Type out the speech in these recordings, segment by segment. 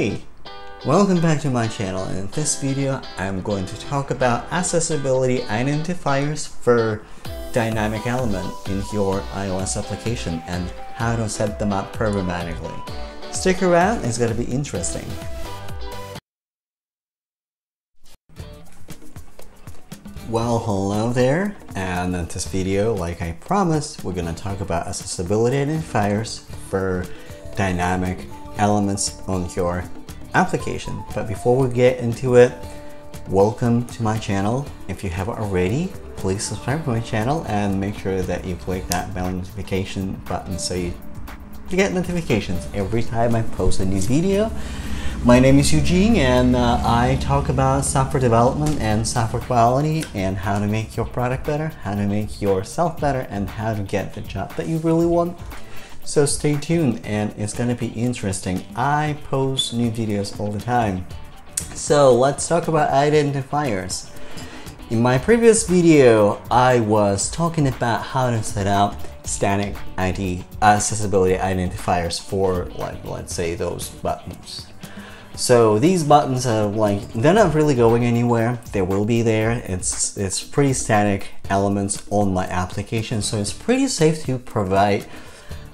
Hey! Welcome back to my channel. In this video, I'm going to talk about accessibility identifiers for dynamic element in your iOS application and how to set them up programmatically. Stick around, it's going to be interesting. Well, hello there, and in this video, like I promised, we're going to talk about accessibility identifiers for dynamic elements on your application. But before we get into it, welcome to my channel. If you haven't already, please subscribe to my channel and make sure that you click that bell notification button so you get notifications every time I post a new video. My name is Eugene and uh, I talk about software development and software quality and how to make your product better, how to make yourself better, and how to get the job that you really want. So stay tuned and it's gonna be interesting. I post new videos all the time. So let's talk about identifiers. In my previous video, I was talking about how to set up static ID accessibility identifiers for like let's say those buttons. So these buttons are like, they're not really going anywhere. They will be there. It's, it's pretty static elements on my application. So it's pretty safe to provide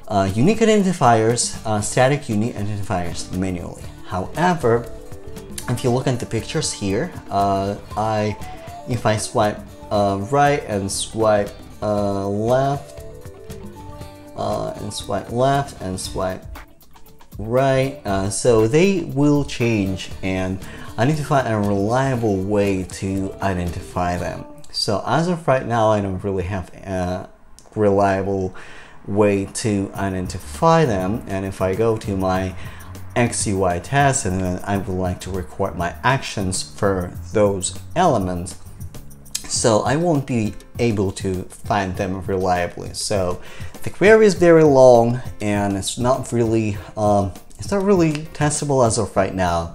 uh, unique identifiers, uh, static unique identifiers manually. However, if you look at the pictures here, uh, I, if I swipe uh, right and swipe uh, left, uh, and swipe left and swipe right so they will change and I need to find a reliable way to identify them so as of right now I don't really have a reliable way to identify them and if I go to my XCUI test and then I would like to record my actions for those elements so I won't be able to find them reliably. So the query is very long and it's not really um, it's not really testable as of right now.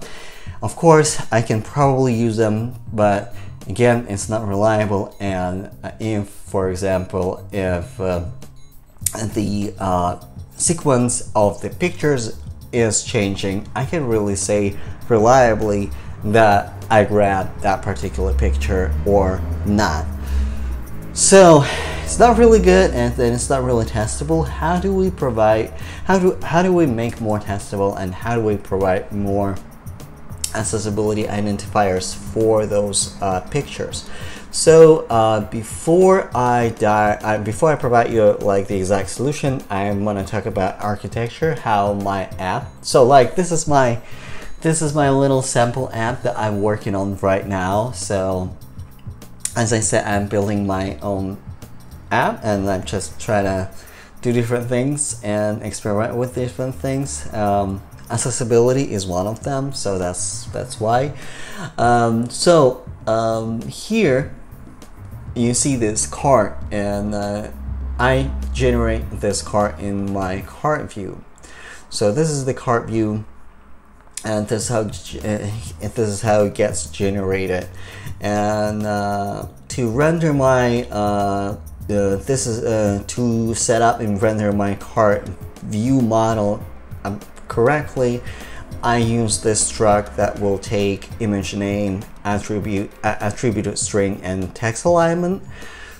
Of course, I can probably use them, but again, it's not reliable. And if, for example, if uh, the uh, sequence of the pictures is changing, I can really say reliably that I grabbed that particular picture or not. So it's not really good and then it's not really testable. How do we provide, how do, how do we make more testable and how do we provide more accessibility identifiers for those uh, pictures? So uh, before I die, uh, before I provide you like the exact solution, I'm gonna talk about architecture, how my app. So like this is my this is my little sample app that I'm working on right now. So as I said, I'm building my own app and I'm just trying to do different things and experiment with different things. Um, accessibility is one of them, so that's that's why. Um, so um, here you see this card and uh, I generate this card in my card view. So this is the card view and this is how uh, this is how it gets generated and uh, to render my uh, this is uh, to set up and render my card view model um, correctly I use this struct that will take image name attribute attributed string and text alignment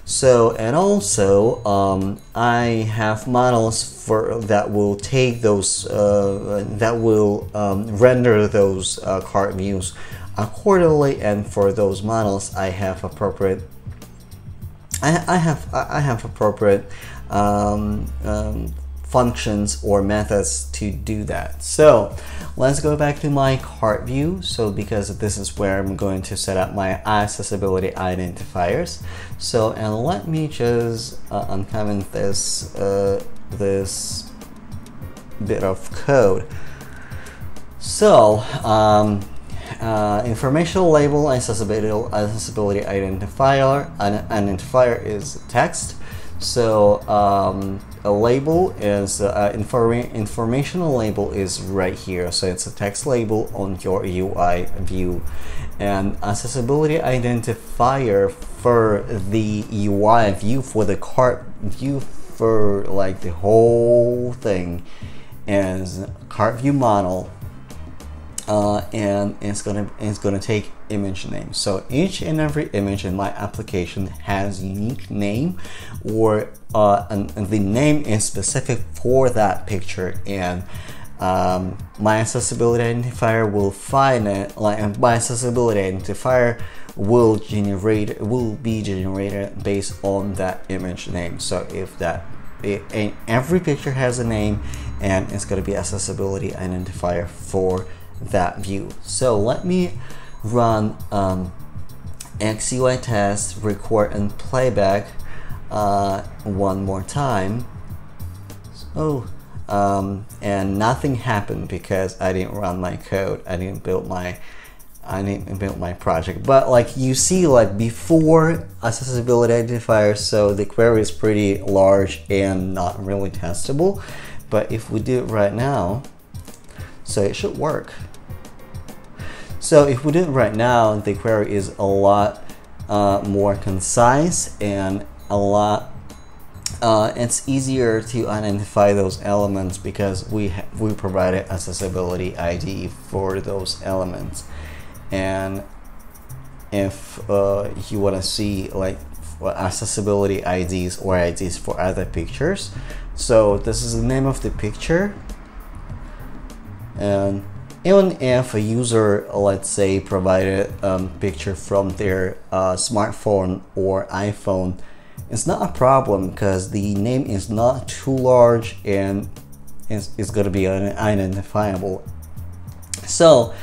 so, and also, um, I have models for that will take those, uh, that will um, render those uh, card views accordingly. And for those models, I have appropriate, I, I have, I have appropriate um, um functions or methods to do that. So let's go back to my card view. So because this is where I'm going to set up my accessibility identifiers. So and let me just uh, uncomment this uh, this bit of code. So um, uh, informational label accessibility accessibility identifier an identifier is text. So um, a label is uh, informa informational label is right here. So it's a text label on your UI view. And accessibility identifier for the UI view for the card view for like the whole thing is card view model. Uh, and it's gonna it's gonna take image name. So each and every image in my application has unique name, or uh, and, and the name is specific for that picture, and um, my accessibility identifier will find it. Like my accessibility identifier will generate will be generated based on that image name. So if that it, every picture has a name, and it's going to be accessibility identifier for that view. So let me run um, XCUI test, record and playback uh, one more time. Oh, um, and nothing happened because I didn't run my code. I didn't build my I didn't build my project. But like you see, like before accessibility identifier, so the query is pretty large and not really testable. But if we do it right now, so it should work. So if we do it right now, the query is a lot uh, more concise and a lot uh, it's easier to identify those elements because we we provided accessibility ID for those elements. And if uh, you want to see like accessibility IDs or IDs for other pictures. So this is the name of the picture. And even if a user, let's say, provided a picture from their uh, smartphone or iPhone, it's not a problem because the name is not too large and it's, it's going to be unidentifiable. So,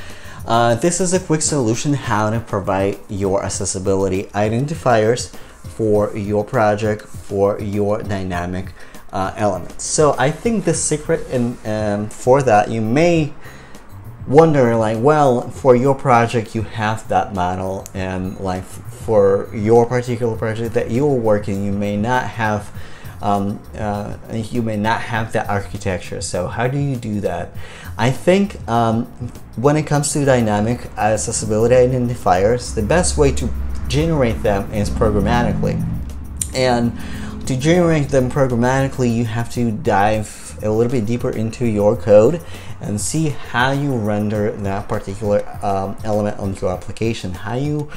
uh, this is a quick solution how to provide your accessibility identifiers for your project, for your dynamic uh, elements. So I think the secret in um, for that you may wonder like well for your project you have that model and like for your particular project that you're working you may not have um, uh, you may not have that architecture. So how do you do that? I think um, when it comes to dynamic accessibility identifiers the best way to generate them is programmatically. And to generate them programmatically you have to dive a little bit deeper into your code and see how you render that particular um, element on your application. How you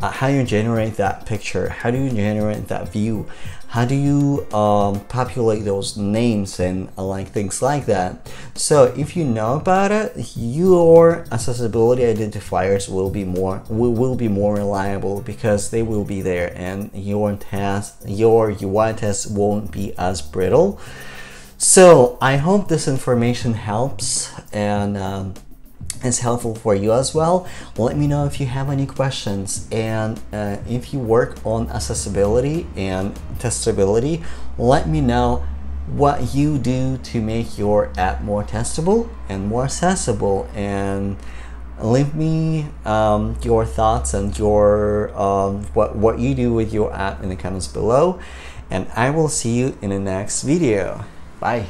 uh, how you generate that picture. How do you generate that view how do you um, populate those names and uh, like things like that? So if you know about it your accessibility identifiers will be more will, will be more reliable because they will be there and your test your UI test won't be as brittle. So I hope this information helps and um, is helpful for you as well. Let me know if you have any questions and uh, if you work on accessibility and testability, let me know what you do to make your app more testable and more accessible and leave me um, your thoughts and your um, what, what you do with your app in the comments below and I will see you in the next video. Bye.